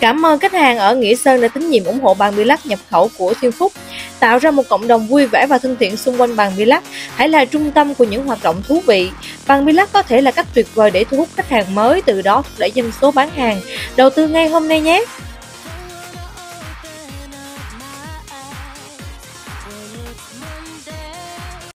Cảm ơn khách hàng ở Nghĩa Sơn đã tín nhiệm ủng hộ bàn bi lắc nhập khẩu của Thiên Phúc, tạo ra một cộng đồng vui vẻ và thân thiện xung quanh bàn bi lắc. Hãy là trung tâm của những hoạt động thú vị. Bàn bi lắc có thể là cách tuyệt vời để thu hút khách hàng mới, từ đó thúc đẩy doanh số bán hàng. Đầu tư ngay hôm nay nhé! Monday.